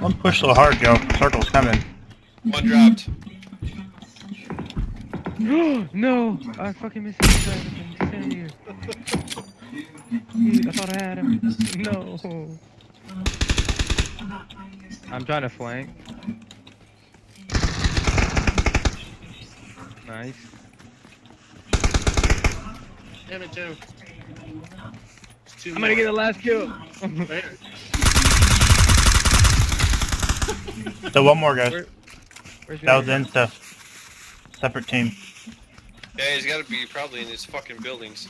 Don't push so hard, Joe. Circle's coming. One dropped. no! I fucking missed the driver. Stand here. I thought I had him. No. I'm trying to flank. Nice. Damn it, Joe. Two I'm gonna get the last kill. Right. So one more, guy. Where- Where's That was your- Insta. Separate team. Yeah, he's gotta be probably in his fucking buildings.